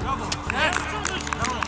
Bravo. Yes. Bravo.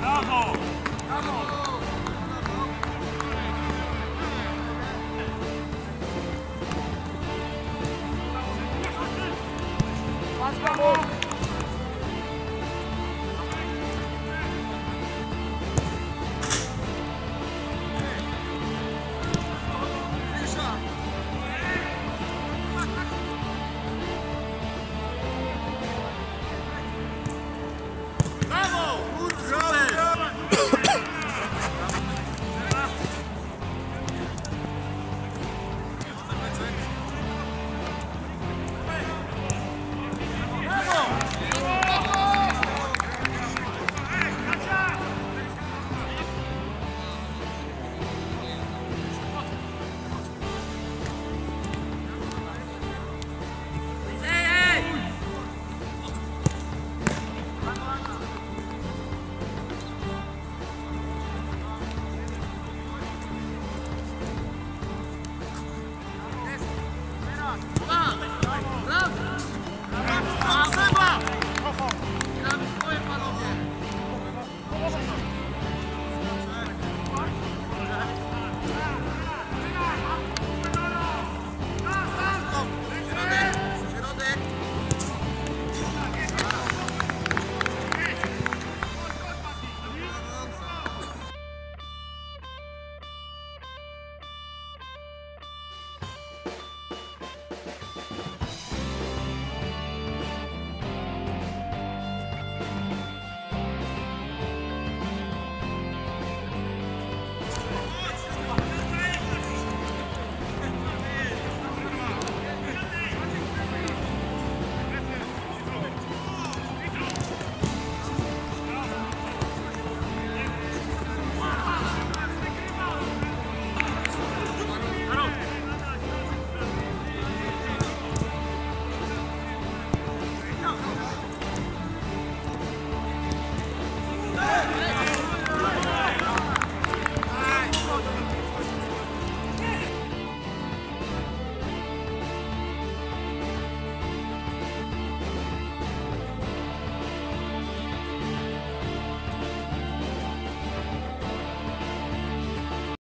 Vamos! Vamos!